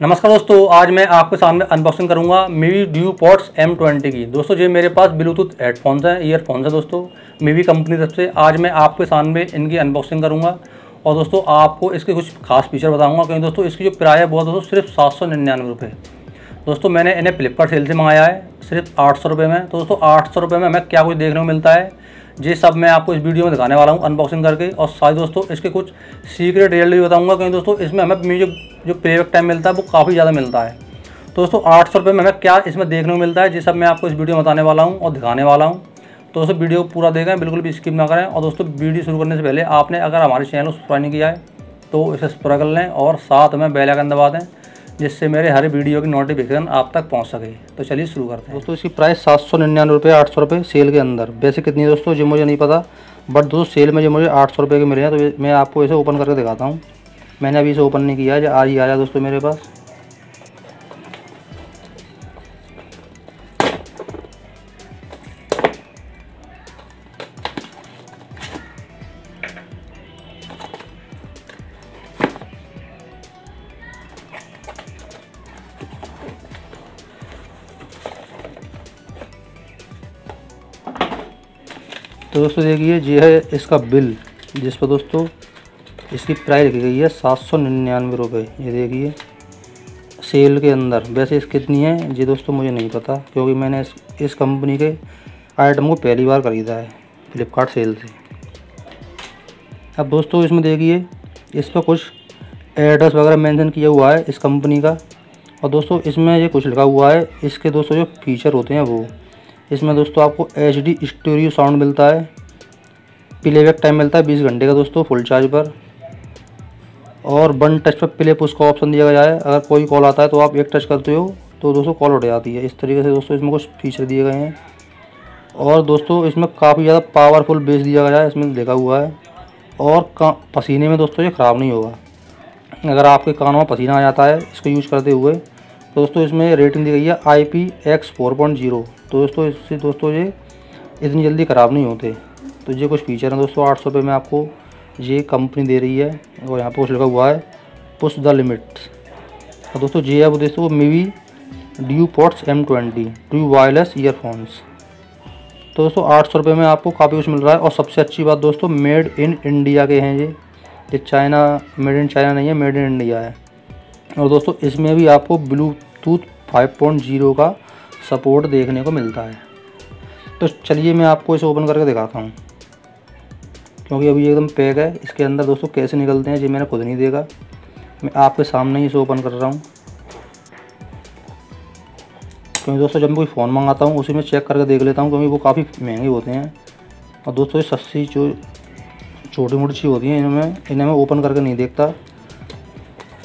नमस्कार दोस्तों, आज मैं आपके सामने अनबॉक्सिंग करूँगा Mivi due pots M twenty की। दोस्तों, ये मेरे पास ब्लूटूथ हेडफोन्स हैं ईयरफोन्स हैं दोस्तों। मीवी कंपनी तरफ़ से आज मैं आपके सामने इनकी अनबॉक्सिंग करूँगा। और दोस्तों, आपको इसके कुछ खास फीचर बताऊँगा, क्योंकि दोस्तों, इसकी जो प्राइस है वो दोस्तों सिर्फ़ सात सौ निन्यानवे रुपये दोस्तों, मैंने इन्हें फ्लिपकार्ट सेल से मंगाया है, सिर्फ़ आठ सौ रुपये में। तो दोस्तों, आठ सौ रुपये में हमें क्या कुछ देखने को मिलता है, ये सब मैं आपको इस वीडियो में दिखाने वाला हूँ अनबॉक्सिंग करके। और साथ दोस्तों, इसके कुछ सीक्रेट रियल भी बताऊँगा, क्योंकि दोस्तों, इसमें हमें म्यूज़िक जो प्लेबैक टाइम मिलता है, वो काफ़ी ज़्यादा मिलता है। तो दोस्तों, आठ सौ रुपये में हमें क्या इसमें देखने को मिलता है, ये सब मैं आपको इस वीडियो में बताने वाला हूँ और दिखाने वाला हूँ। तो दोस्तों, वीडियो पूरा देखें, बिल्कुल भी स्किप ना करें। और दोस्तों, वीडियो शुरू करने से पहले आपने अगर हमारे चैनल को सब्सक्राइब नहीं किया है तो इसे सब्सक्राइब कर लें और साथ में बेल आइकन दबा दें, जिससे मेरे हर वीडियो की नोटिफिकेशन आप तक पहुँच सके। तो चलिए शुरू करते हैं। दोस्तों, इसकी प्राइस सात सौ निन्यानवे रुपये आठ सौ रुपये सेल के अंदर। वैसे कितनी दोस्तों जो मुझे नहीं पता बट दोस्तों सेल में जो मुझे आठ सौ रुपये के मिले हैं तो मैं आपको इसे ओपन करके दिखाता हूँ। मैंने अभी इसे ओपन नहीं किया है आज ही आया दोस्तों मेरे पास। तो दोस्तों देखिए, ये है इसका बिल, जिस पर दोस्तों इसकी प्राइस लिखी गई है सात सौ निन्यानवे रुपये ये देखिए, सेल के अंदर। वैसे इस कितनी है ये दोस्तों मुझे नहीं पता, क्योंकि मैंने इस इस कंपनी के आइटम को पहली बार ख़रीदा है, फ्लिपकार्ट सेल से। अब दोस्तों इसमें देखिए, इस पर कुछ एड्रेस वगैरह मेंशन किया हुआ है इस कंपनी का। और दोस्तों इसमें ये कुछ लिखा हुआ है, इसके दोस्तों जो फीचर होते हैं वो। इसमें दोस्तों आपको एच डी स्टूडियो साउंड मिलता है, प्लेबैक टाइम मिलता है बीस घंटे का दोस्तों, फुल चार्ज पर। और वन टच पर प्ले पुश का ऑप्शन दिया गया है। अगर कोई कॉल आता है तो आप एक टच करते हो तो दोस्तों कॉल उठ जाती है। इस तरीके से दोस्तों इसमें कुछ फीचर दिए गए हैं। और दोस्तों इसमें काफ़ी ज़्यादा पावरफुल बेस दिया गया है, इसमें लिखा हुआ है। और पसीने में दोस्तों ये ख़राब नहीं होगा। अगर आपके कानों में पसीना आ जाता है इसको यूज़ करते हुए तो दोस्तों इसमें रेटिंग दी गई है I P X four point zero तो दोस्तों इससे दोस्तों ये इतनी जल्दी ख़राब नहीं होते। तो ये कुछ फीचर हैं दोस्तों, आठ सौ रुपये में आपको ये कंपनी दे रही है और यहाँ पर कुछ लिखा हुआ है, पुश द लिमिट। और दोस्तों ये है वो दोस्तों Mivi duopods M twenty true wireless earphones तो दोस्तों आठ सौ रुपये में आपको काफ़ी कुछ मिल रहा है और सबसे अच्छी बात दोस्तों मेड इन इंडिया के हैं ये। ये चाइना मेड इन चाइना नहीं है मेड इन इंडिया है। और दोस्तों इसमें भी आपको ब्लूटूथ 5.0 का सपोर्ट देखने को मिलता है। तो चलिए मैं आपको इसे ओपन करके दिखाता हूँ। क्योंकि अभी एकदम पैक है। इसके अंदर दोस्तों कैसे निकलते हैं जी मैंने खुद नहीं देखा मैं आपके सामने ही इसे ओपन कर रहा हूँ। क्योंकि दोस्तों जब मैं कोई फ़ोन मंगाता हूँ, उसी में चेक करके देख लेता हूँ, क्योंकि वो काफ़ी महँगे होते हैं। और दोस्तों ये सस्ती जो छोटी मोटी चीज़ होती हैं, इनमें, इन्हें मैं ओपन करके नहीं देखता।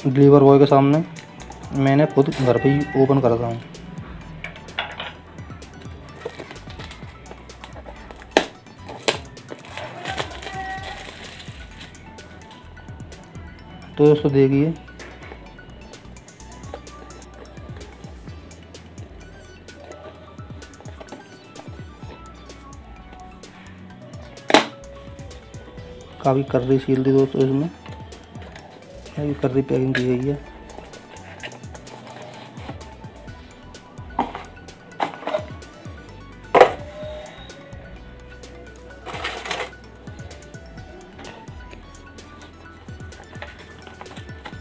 डिलीवर बॉय के सामने, मैंने खुद घर पे ही ओपन करता हूँ। तो दोस्तों देखिए काफ़ी कर रही सील थी दोस्तों इसमें। काफ़ी कर रही पैकिंग की गई है।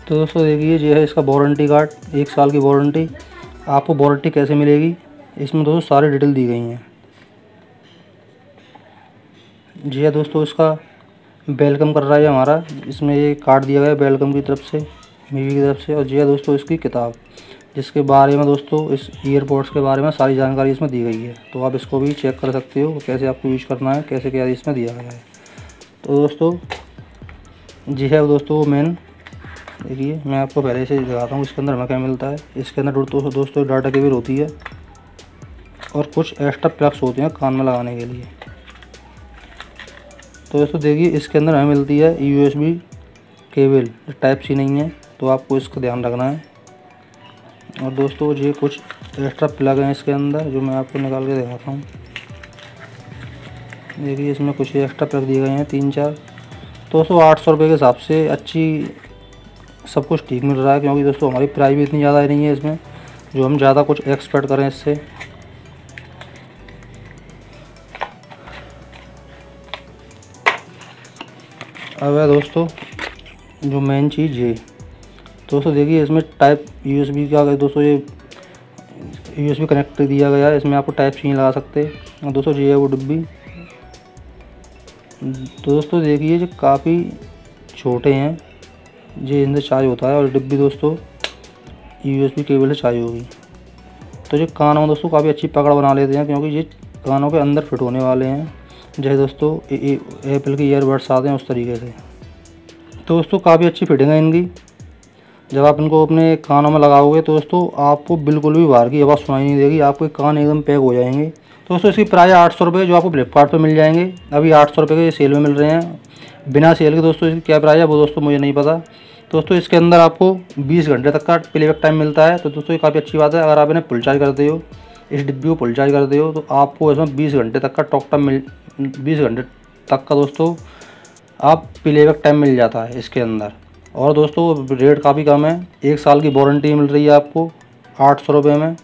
तो दोस्तों देखिए, ये है इसका वारंटी कार्ड, एक साल की वारंटी। आपको वारंटी कैसे मिलेगी? इसमें दोस्तों सारी डिटेल दी गई हैं। जी है हाँ दोस्तों, इसका वेलकम कर रहा है हमारा। इसमें ये कार्ड दिया गया है वेलकम की तरफ़ से मीवी की तरफ़ से। और जी है दोस्तों, इसकी किताब, जिसके बारे में दोस्तों, इस ईयरपोर्ट्स के बारे में सारी जानकारी इसमें दी गई है। तो आप इसको भी चेक कर सकते हो, कैसे आपको यूज़ करना है, कैसे क्या इसमें दिया गया है। तो दोस्तों, जी है दोस्तों मेन देखिए, मैं आपको पहले से दिखाता हूँ, इसके अंदर हमें क्या मिलता है। इसके अंदर दोस्तों दोस्तों, डाटा केबल होती है और कुछ एक्स्ट्रा प्लग्स होते हैं कान में लगाने के लिए। तो दोस्तों, देखिए, इसके अंदर हमें मिलती है U S B cable type C नहीं है तो आपको इसका ध्यान रखना है। और दोस्तों, ये कुछ एक्स्ट्रा प्लग हैं इसके अंदर, जो मैं आपको निकाल के दिखाता हूँ। देखिए, इसमें कुछ एक्स्ट्रा प्लग दिए गए हैं, तीन चार। दोस्तों, आठ सौ रुपये के हिसाब से अच्छी सब कुछ ठीक मिल रहा है, क्योंकि दोस्तों हमारी प्राइस भी इतनी ज़्यादा नहीं है इसमें, जो हम ज़्यादा कुछ एक्सपेक्ट करें इससे। अब है दोस्तों, जो मेन चीज़ ये। दोस्तों देखिए, इसमें टाइप यूएसबी का दोस्तों ये यूएसबी कनेक्ट दिया गया है, इसमें आपको टाइप सी लगा सकते हैं। दोस्तों ये है वो डिब्बी दोस्तों देखिए जो काफ़ी छोटे हैं। ये इनसे चार्ज होता है और डिब्बी दोस्तों यूएसबी केबल से चार्ज होगी। तो ये कानों में दोस्तों काफ़ी अच्छी पकड़ बना लेते हैं क्योंकि ये कानों के अंदर फिट होने वाले हैं। जैसे दोस्तों एप्पल के ईयरबड्स आते हैं उस तरीके से। तो दोस्तों, काफ़ी अच्छी फिटिंग है इनकी। जब आप इनको अपने कानों में लगाओगे तो दोस्तों, आपको बिल्कुल भी बाहर की आवाज़ सुनाई नहीं देगी, आपके कान एकदम पैक हो जाएँगे। तो दोस्तों, इसकी प्राइस आठ सौ रुपये जो आपको फ्लिपकार्ट पर मिल जाएँगे। अभी आठ सौ रुपये के सेल में मिल रहे हैं। बिना सेल के दोस्तों, इसकी क्या प्राइस है वो दोस्तों मुझे नहीं पता। दोस्तों, इसके अंदर आपको 20 घंटे तक का प्लेबैक टाइम मिलता है। तो दोस्तों, ये काफ़ी अच्छी बात है। अगर आप इन्हें फुल चार्ज करते हो, इस डिब्बी को फुल चार्ज करते हो तो आपको इसमें 20 घंटे तक का टॉक टाइम मिल 20 घंटे तक का दोस्तों, आप प्लेबैक टाइम मिल जाता है इसके अंदर। और दोस्तों रेट काफ़ी कम है। एक साल की वारंटी मिल रही है आपको आठ सौ रुपये में।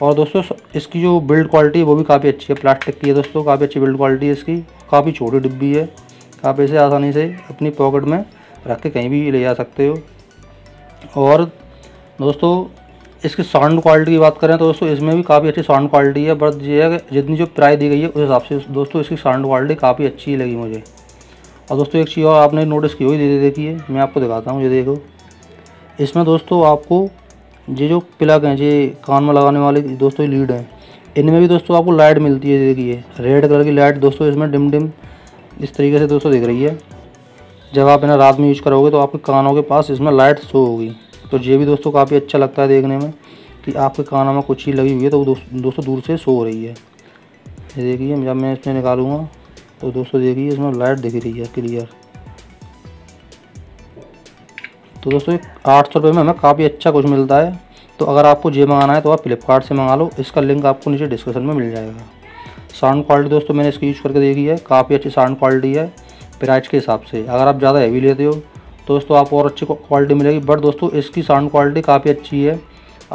और दोस्तों, इसकी जो बिल्ड क्वालिटी है, वो भी काफ़ी अच्छी है। प्लास्टिक की है दोस्तों, काफ़ी अच्छी बिल्ड क्वालिटी है इसकी। काफ़ी छोटी डिब्बी है। आप इसे आसानी से अपनी पॉकेट में रख के कहीं भी ले जा सकते हो। और दोस्तों, इसकी साउंड क्वालिटी की बात करें तो दोस्तों, इसमें भी काफ़ी अच्छी साउंड क्वालिटी है बट ये है जितनी जो प्राइस दी गई है, उस हिसाब से दोस्तों, इसकी साउंड क्वालिटी काफ़ी अच्छी लगी मुझे। और दोस्तों, एक चीज़ और आपने नोटिस की होगी दे देखिए, मैं आपको दिखाता हूँ, ये देखो। इसमें दोस्तों, आपको ये जो प्लग हैं, ये कान में लगाने वाले दोस्तों लीड हैं। इनमें भी दोस्तों, आपको लाइट मिलती है देखिए। रेड कलर की लाइट दोस्तों, इसमें डिम डिम इस तरीके से दोस्तों दिख रही है। जब आप इन्हें रात में यूज़ करोगे तो आपके कानों के पास इसमें लाइट शो होगी। तो ये भी दोस्तों काफ़ी अच्छा लगता है देखने में कि आपके कानों में कुछ चीज़ लगी हुई है तो वो दोस्तों दूर से शो हो रही है। ये देखिए, जब मैं इसमें निकालूँगा तो दोस्तों देखिए इसमें लाइट दिख रही है क्लियर तो दोस्तों आठ सौ रुपये में हमें काफ़ी अच्छा कुछ मिलता है। तो अगर आपको जे मंगाना है तो आप फ्लिपकार्ट से मंगा लो। इसका लिंक आपको नीचे डिस्क्रिप्शन में मिल जाएगा। साउंड क्वालिटी दोस्तों मैंने इसकी यूज़ करके देखी है। काफ़ी अच्छी साउंड क्वालिटी है प्राइस के हिसाब से। अगर आप ज़्यादा हैवी लेते हो तो दोस्तों आपको और अच्छी क्वालिटी मिलेगी। बट दोस्तों, इसकी साउंड क्वालिटी काफ़ी अच्छी है।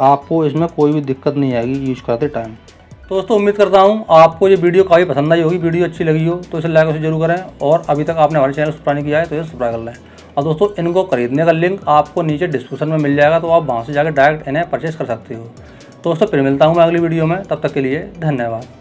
आपको इसमें कोई भी दिक्कत नहीं आएगी यूज़ करते टाइम तो दोस्तों, उम्मीद करता हूँ आपको ये वीडियो काफ़ी पसंद आई होगी। वीडियो अच्छी लगी हो तो इसे लाइक उसे ज़रूर करें। और अभी तक आपने हमारे चैनल सब्सक्राइब किया है तो इसे सब्सक्राइब कर लें। और दोस्तों, इनको खरीदने का लिंक आपको नीचे डिस्क्रिप्शन में मिल जाएगा तो आप वहाँ से जाकर डायरेक्ट इन्हें परचेस कर सकते हो। दोस्तों, फिर मिलता हूँ मैं अगली वीडियो में। तब तक के लिए धन्यवाद।